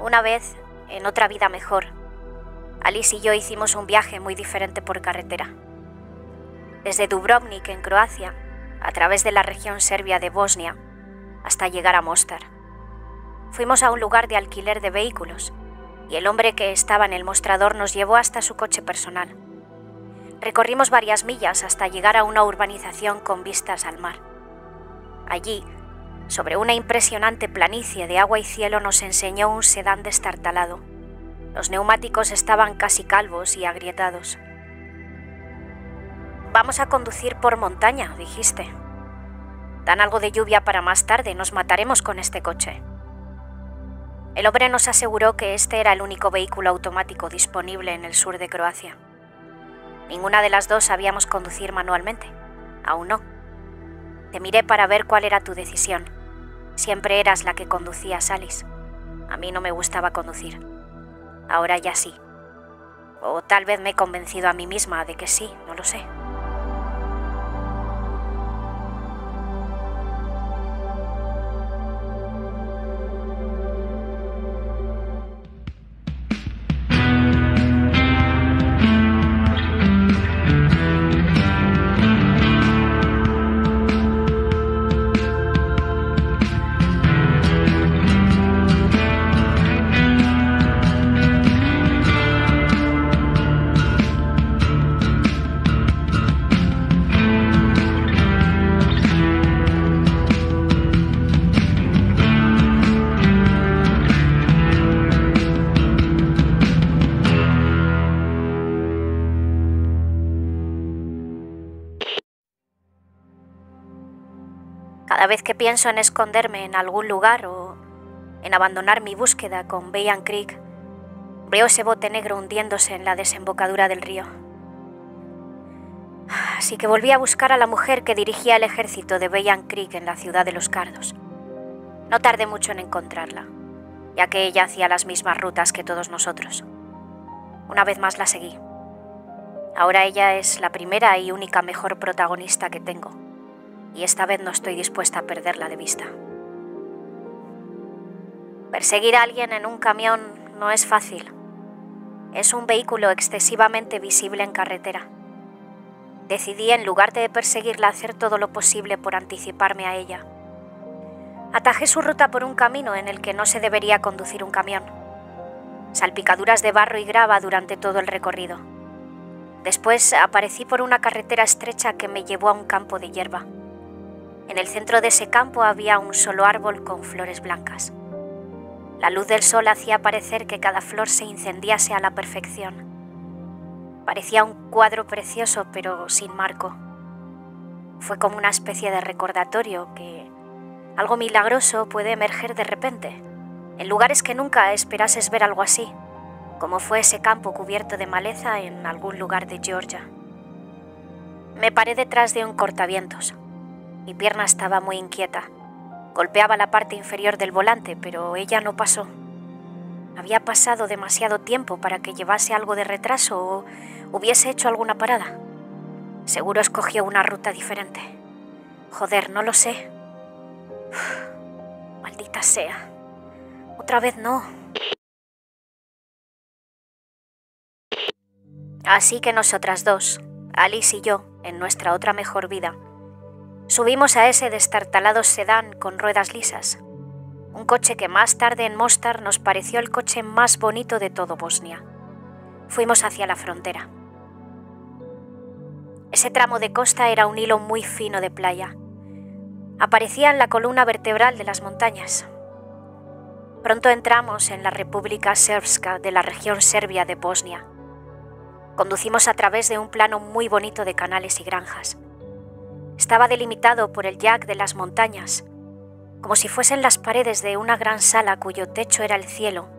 Una vez, en otra vida mejor, Alice y yo hicimos un viaje muy diferente por carretera. Desde Dubrovnik, en Croacia, a través de la región serbia de Bosnia, hasta llegar a Mostar. Fuimos a un lugar de alquiler de vehículos y el hombre que estaba en el mostrador nos llevó hasta su coche personal. Recorrimos varias millas hasta llegar a una urbanización con vistas al mar. Allí, sobre una impresionante planicie de agua y cielo, nos enseñó un sedán destartalado. Los neumáticos estaban casi calvos y agrietados. Vamos a conducir por montaña, dijiste. Dan algo de lluvia para más tarde, nos mataremos con este coche. El hombre nos aseguró que este era el único vehículo automático disponible en el sur de Croacia. Ninguna de las dos sabíamos conducir manualmente. Aún no. Te miré para ver cuál era tu decisión. Siempre eras la que conducía, Alice. A mí no me gustaba conducir. Ahora ya sí. O tal vez me he convencido a mí misma de que sí, no lo sé. Cada vez que pienso en esconderme en algún lugar o en abandonar mi búsqueda con Bayan Creek, veo ese bote negro hundiéndose en la desembocadura del río. Así que volví a buscar a la mujer que dirigía el ejército de Bayan Creek en la ciudad de los Cardos. No tardé mucho en encontrarla, ya que ella hacía las mismas rutas que todos nosotros. Una vez más la seguí. Ahora ella es la primera y única mejor protagonista que tengo y esta vez no estoy dispuesta a perderla de vista. Perseguir a alguien en un camión no es fácil. Es un vehículo excesivamente visible en carretera. Decidí, en lugar de perseguirla, hacer todo lo posible por anticiparme a ella. Atajé su ruta por un camino en el que no se debería conducir un camión. Salpicaduras de barro y grava durante todo el recorrido. Después aparecí por una carretera estrecha que me llevó a un campo de hierba. En el centro de ese campo había un solo árbol con flores blancas. La luz del sol hacía parecer que cada flor se incendiase a la perfección. Parecía un cuadro precioso pero sin marco. Fue como una especie de recordatorio que algo milagroso puede emerger de repente, en lugares que nunca esperases ver algo así, como fue ese campo cubierto de maleza en algún lugar de Georgia. Me paré detrás de un cortavientos. Mi pierna estaba muy inquieta. Golpeaba la parte inferior del volante, pero ella no pasó. Había pasado demasiado tiempo para que llevase algo de retraso o hubiese hecho alguna parada. Seguro escogió una ruta diferente. Joder, no lo sé. maldita sea. Otra vez no. Así que nosotras dos, Alice y yo, en nuestra otra mejor vida, Subimos a ese destartalado sedán con ruedas lisas, un coche que más tarde en Mostar nos pareció el coche más bonito de todo Bosnia. Fuimos hacia la frontera. Ese tramo de costa era un hilo muy fino de playa. Aparecía en la columna vertebral de las montañas. Pronto entramos en la República Srpska de la región serbia de Bosnia. Conducimos a través de un plano muy bonito de canales y granjas. Estaba delimitado por el jack de las montañas, como si fuesen las paredes de una gran sala cuyo techo era el cielo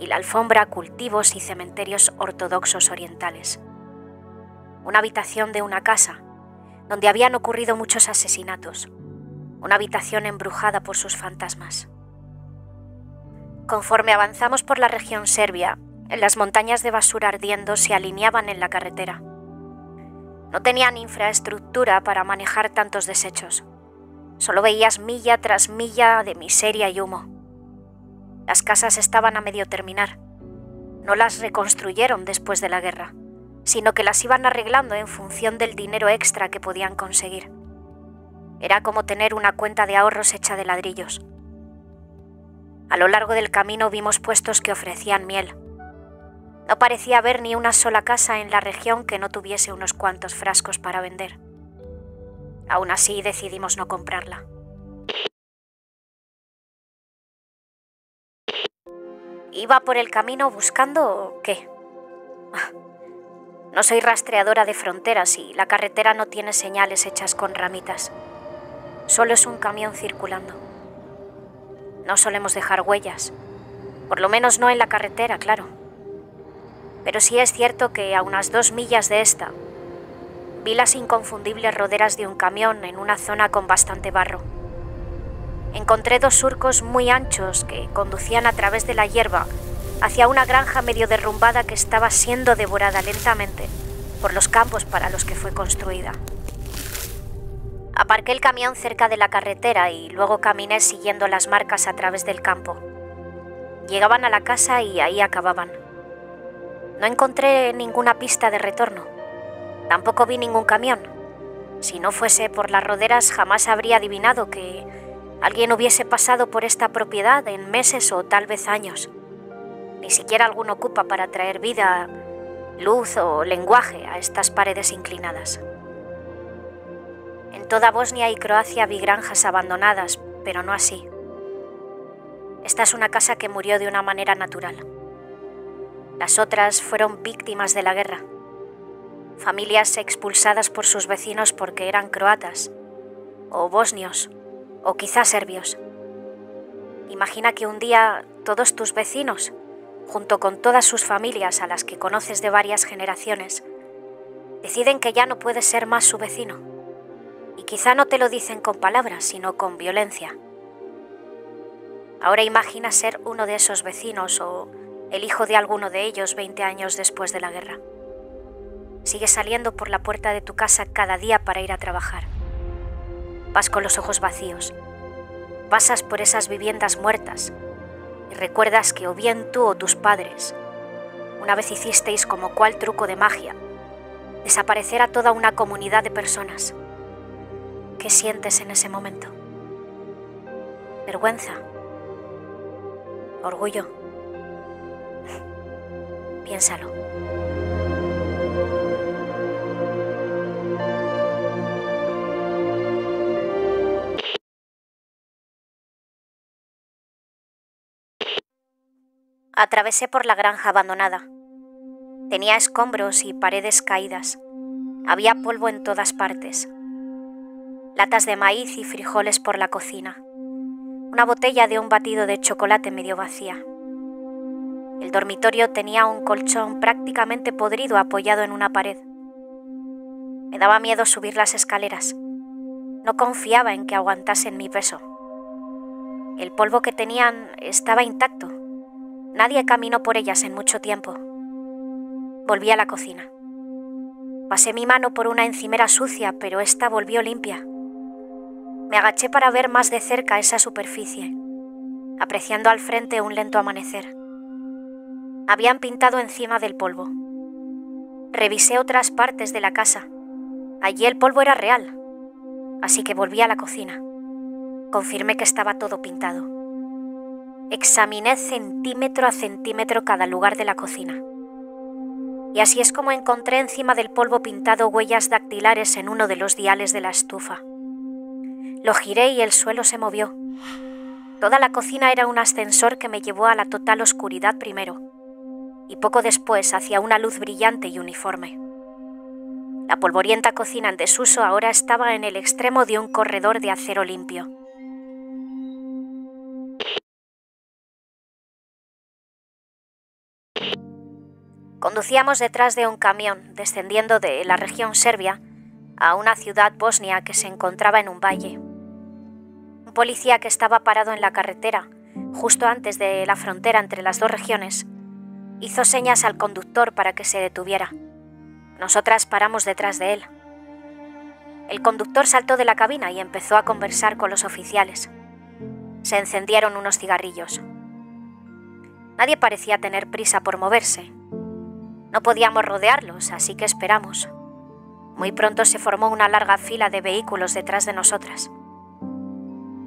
y la alfombra cultivos y cementerios ortodoxos orientales. Una habitación de una casa, donde habían ocurrido muchos asesinatos, una habitación embrujada por sus fantasmas. Conforme avanzamos por la región serbia, Las montañas de basura ardiendo se alineaban en la carretera. No tenían infraestructura para manejar tantos desechos. Solo veías milla tras milla de miseria y humo. Las casas estaban a medio terminar. No las reconstruyeron después de la guerra, sino que las iban arreglando en función del dinero extra que podían conseguir. Era como tener una cuenta de ahorros hecha de ladrillos. A lo largo del camino vimos puestos que ofrecían miel. No parecía haber ni una sola casa en la región que no tuviese unos cuantos frascos para vender. Aún así decidimos no comprarla. ¿Iba por el camino buscando qué? No soy rastreadora de fronteras y la carretera no tiene señales hechas con ramitas. Solo es un camión circulando. No solemos dejar huellas, por lo menos no en la carretera, claro. Pero sí es cierto que a unas dos millas de esta vi las inconfundibles roderas de un camión en una zona con bastante barro. Encontré dos surcos muy anchos que conducían a través de la hierba hacia una granja medio derrumbada que estaba siendo devorada lentamente por los campos para los que fue construida. Aparqué el camión cerca de la carretera y luego caminé siguiendo las marcas a través del campo. Llegaban a la casa y ahí acababan. No encontré ninguna pista de retorno. Tampoco vi ningún camión. Si no fuese por las roderas jamás habría adivinado que alguien hubiese pasado por esta propiedad en meses o tal vez años. Ni siquiera alguno ocupa para traer vida, luz o lenguaje a estas paredes inclinadas. En toda Bosnia y Croacia vi granjas abandonadas, pero no así. Esta es una casa que murió de una manera natural. Las otras fueron víctimas de la guerra familias expulsadas por sus vecinos porque eran croatas, o bosnios, o quizás serbios. Imagina que un día todos tus vecinos, junto con todas sus familias a las que conoces de varias generaciones, deciden que ya no puedes ser más su vecino. Y quizá no te lo dicen con palabras, sino con violencia. Ahora imagina ser uno de esos vecinos o el hijo de alguno de ellos 20 años después de la guerra. Sigues saliendo por la puerta de tu casa cada día para ir a trabajar. Vas con los ojos vacíos. Pasas por esas viviendas muertas y recuerdas que o bien tú o tus padres una vez hicisteis como cual truco de magia, desaparecer a toda una comunidad de personas. ¿Qué sientes en ese momento? ¿Vergüenza? ¿Orgullo? Piénsalo. Atravesé por la granja abandonada. Tenía escombros y paredes caídas. Había polvo en todas partes. Latas de maíz y frijoles por la cocina. Una botella de un batido de chocolate medio vacía. El dormitorio tenía un colchón prácticamente podrido apoyado en una pared. Me daba miedo subir las escaleras. No confiaba en que aguantasen mi peso. El polvo que tenían estaba intacto Nadie caminó por ellas en mucho tiempo. Volví a la cocina. Pasé mi mano por una encimera sucia, pero esta volvió limpia. Me agaché para ver más de cerca esa superficie, apreciando al frente un lento amanecer. Habían pintado encima del polvo. Revisé otras partes de la casa. Allí el polvo era real, así que volví a la cocina. Confirmé que estaba todo pintado. Examiné centímetro a centímetro cada lugar de la cocina. Y así es como encontré encima del polvo pintado huellas dactilares en uno de los diales de la estufa. Lo giré y el suelo se movió. Toda la cocina era un ascensor que me llevó a la total oscuridad primero, y poco después hacia una luz brillante y uniforme. La polvorienta cocina en desuso ahora estaba en el extremo de un corredor de acero limpio. Conducíamos detrás de un camión descendiendo de la región serbia a una ciudad bosnia que se encontraba en un valle. Un policía que estaba parado en la carretera, justo antes de la frontera entre las dos regiones, Hizo señas al conductor para que se detuviera. Nosotras paramos detrás de él. El conductor saltó de la cabina y empezó a conversar con los oficiales. Se encendieron unos cigarrillos. Nadie parecía tener prisa por moverse. No podíamos rodearlos, así que esperamos. Muy pronto se formó una larga fila de vehículos detrás de nosotras.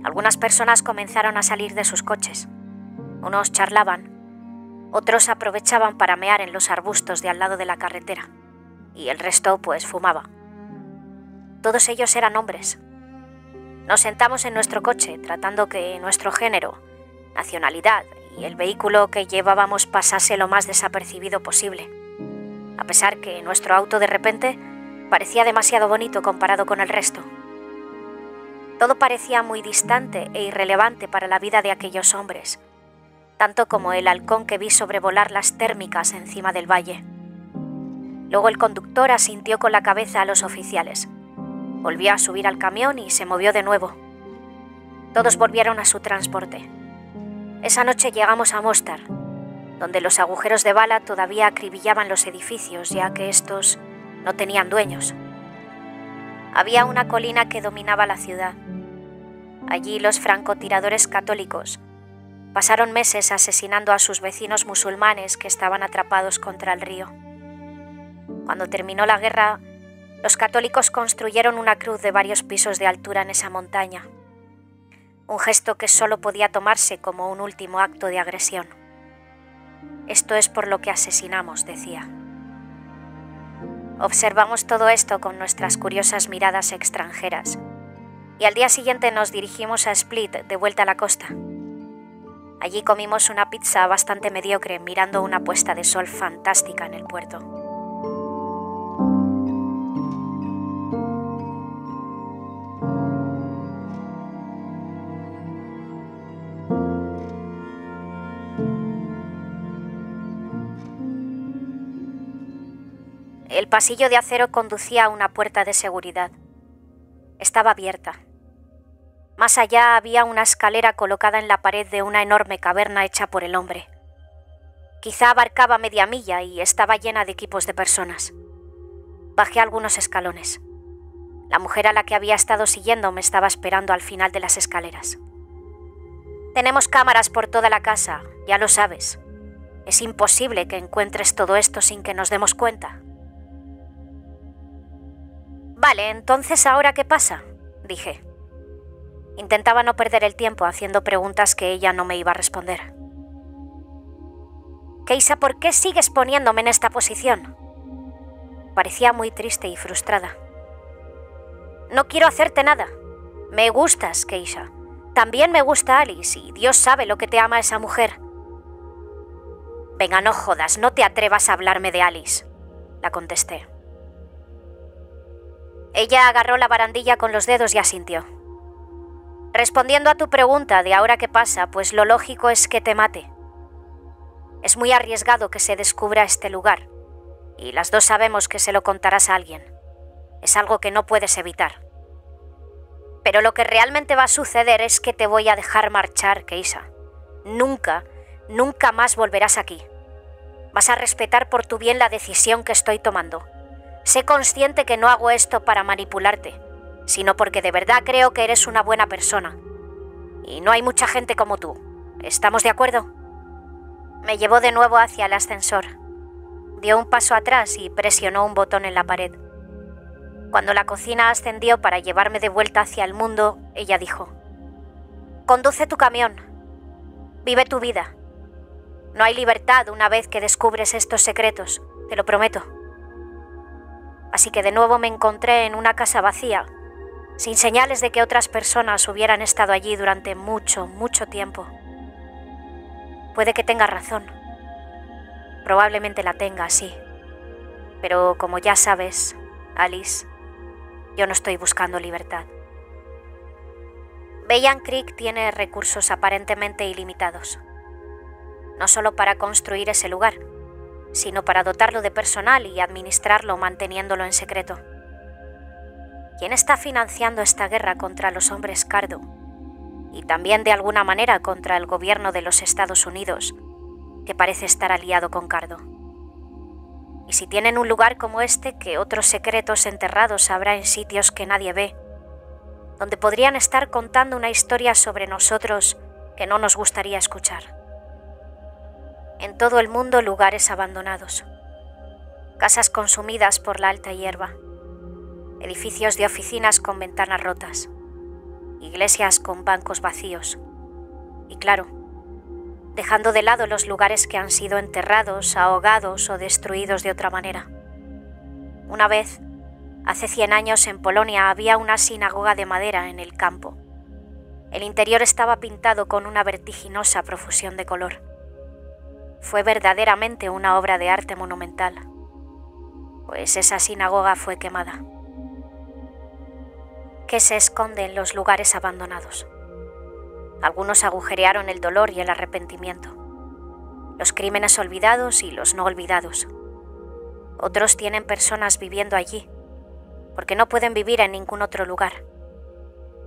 Algunas personas comenzaron a salir de sus coches. Unos charlaban, otros aprovechaban para mear en los arbustos de al lado de la carretera, y el resto pues fumaba. Todos ellos eran hombres. Nos sentamos en nuestro coche tratando que nuestro género, nacionalidad y el vehículo que llevábamos pasase lo más desapercibido posible, a pesar que nuestro auto de repente parecía demasiado bonito comparado con el resto. Todo parecía muy distante e irrelevante para la vida de aquellos hombres, tanto como el halcón que vi sobrevolar las térmicas encima del valle. Luego el conductor asintió con la cabeza a los oficiales. Volvió a subir al camión y se movió de nuevo. Todos volvieron a su transporte. Esa noche llegamos a Mostar, donde los agujeros de bala todavía acribillaban los edificios, ya que estos no tenían dueños. Había una colina que dominaba la ciudad. Allí los francotiradores católicos pasaron meses asesinando a sus vecinos musulmanes que estaban atrapados contra el río. Cuando terminó la guerra, los católicos construyeron una cruz de varios pisos de altura en esa montaña, un gesto que solo podía tomarse como un último acto de agresión. Esto es por lo que asesinamos, decía. Observamos todo esto con nuestras curiosas miradas extranjeras y al día siguiente nos dirigimos a Split de vuelta a la costa. Allí comimos una pizza bastante mediocre mirando una puesta de sol fantástica en el puerto. El pasillo de acero conducía a una puerta de seguridad. Estaba abierta. Más allá había una escalera colocada en la pared de una enorme caverna hecha por el hombre. Quizá abarcaba media milla y estaba llena de equipos de personas. Bajé algunos escalones. La mujer a la que había estado siguiendo me estaba esperando al final de las escaleras. Tenemos cámaras por toda la casa, ya lo sabes. Es imposible que encuentres todo esto sin que nos demos cuenta. Vale, entonces ahora qué pasa, dije. Intentaba no perder el tiempo haciendo preguntas que ella no me iba a responder. Keisa, ¿por qué sigues poniéndome en esta posición? Parecía muy triste y frustrada. No quiero hacerte nada. Me gustas, Keisha. También me gusta Alice y Dios sabe lo que te ama esa mujer. Venga, no jodas, no te atrevas a hablarme de Alice, la contesté. Ella agarró la barandilla con los dedos y asintió. Respondiendo a tu pregunta de ahora qué pasa, pues lo lógico es que te mate. Es muy arriesgado que se descubra este lugar, y las dos sabemos que se lo contarás a alguien. Es algo que no puedes evitar. Pero lo que realmente va a suceder es que te voy a dejar marchar, Keisa. Nunca, nunca más volverás aquí. Vas a respetar por tu bien la decisión que estoy tomando Sé consciente que no hago esto para manipularte, sino porque de verdad creo que eres una buena persona. Y no hay mucha gente como tú. ¿Estamos de acuerdo? Me llevó de nuevo hacia el ascensor. Dio un paso atrás y presionó un botón en la pared. Cuando la cocina ascendió para llevarme de vuelta hacia el mundo, ella dijo, Conduce tu camión. Vive tu vida. No hay libertad una vez que descubres estos secretos, te lo prometo así que de nuevo me encontré en una casa vacía, sin señales de que otras personas hubieran estado allí durante mucho, mucho tiempo. Puede que tenga razón. Probablemente la tenga, sí. Pero como ya sabes, Alice, yo no estoy buscando libertad. Bayan Creek tiene recursos aparentemente ilimitados. No solo para construir ese lugar, sino para dotarlo de personal y administrarlo manteniéndolo en secreto. ¿Quién está financiando esta guerra contra los hombres Cardo? Y también de alguna manera contra el gobierno de los Estados Unidos, que parece estar aliado con Cardo. Y si tienen un lugar como este, que otros secretos enterrados habrá en sitios que nadie ve, donde podrían estar contando una historia sobre nosotros que no nos gustaría escuchar. En todo el mundo lugares abandonados, casas consumidas por la alta hierba, edificios de oficinas con ventanas rotas, iglesias con bancos vacíos. Y claro, dejando de lado los lugares que han sido enterrados, ahogados o destruidos de otra manera. Una vez, hace 100 años en Polonia había una sinagoga de madera en el campo. El interior estaba pintado con una vertiginosa profusión de color. Fue verdaderamente una obra de arte monumental, pues esa sinagoga fue quemada. ¿Qué se esconde en los lugares abandonados? Algunos agujerearon el dolor y el arrepentimiento, los crímenes olvidados y los no olvidados. Otros tienen personas viviendo allí, porque no pueden vivir en ningún otro lugar,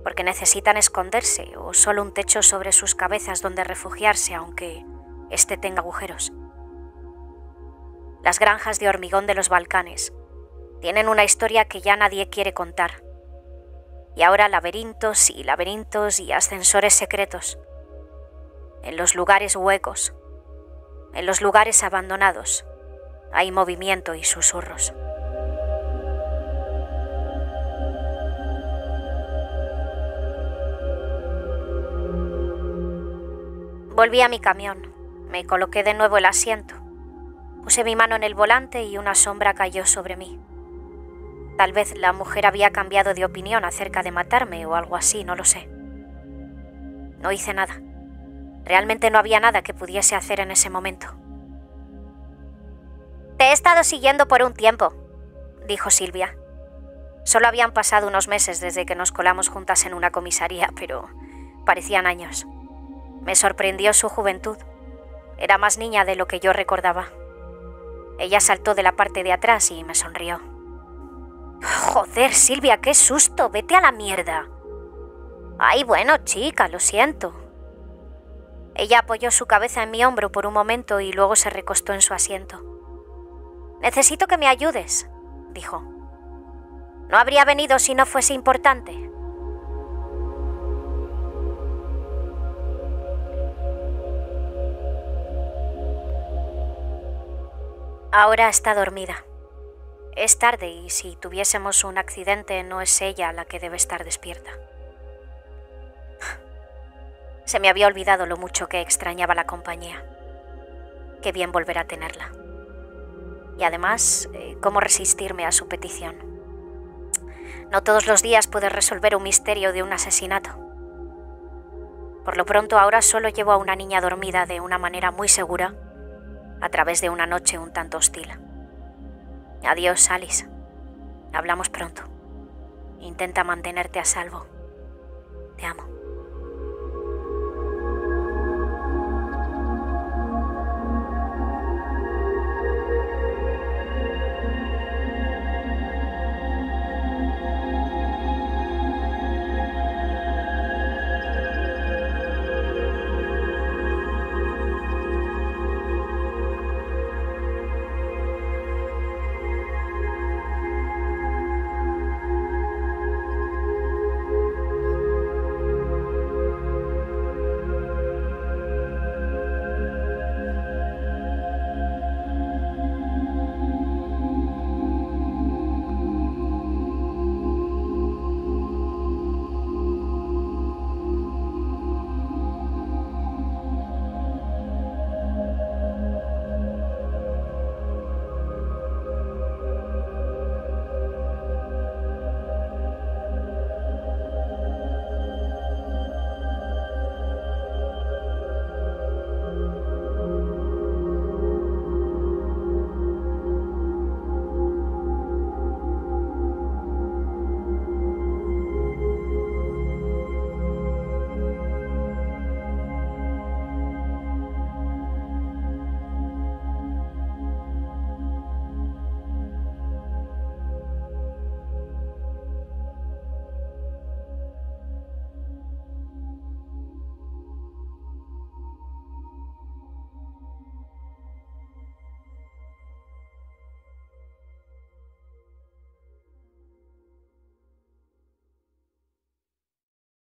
porque necesitan esconderse o solo un techo sobre sus cabezas donde refugiarse aunque éste tenga agujeros. Las granjas de hormigón de los Balcanes tienen una historia que ya nadie quiere contar y ahora laberintos y laberintos y ascensores secretos. En los lugares huecos, en los lugares abandonados, hay movimiento y susurros. Volví a mi camión, me coloqué de nuevo el asiento, puse mi mano en el volante y una sombra cayó sobre mí. Tal vez la mujer había cambiado de opinión acerca de matarme o algo así, no lo sé. No hice nada. Realmente no había nada que pudiese hacer en ese momento. Te he estado siguiendo por un tiempo, dijo Silvia. Solo habían pasado unos meses desde que nos colamos juntas en una comisaría, pero parecían años. Me sorprendió su juventud. Era más niña de lo que yo recordaba. Ella saltó de la parte de atrás y me sonrió. Joder, Silvia, qué susto. Vete a la mierda. Ay, bueno, chica, lo siento. Ella apoyó su cabeza en mi hombro por un momento y luego se recostó en su asiento. Necesito que me ayudes, dijo. No habría venido si no fuese importante. Ahora está dormida. Es tarde y si tuviésemos un accidente no es ella la que debe estar despierta. Se me había olvidado lo mucho que extrañaba la compañía. Qué bien volver a tenerla. Y además, eh, cómo resistirme a su petición. No todos los días puedes resolver un misterio de un asesinato. Por lo pronto ahora solo llevo a una niña dormida de una manera muy segura a través de una noche un tanto hostil. Adiós, Alice. Hablamos pronto. Intenta mantenerte a salvo. Te amo.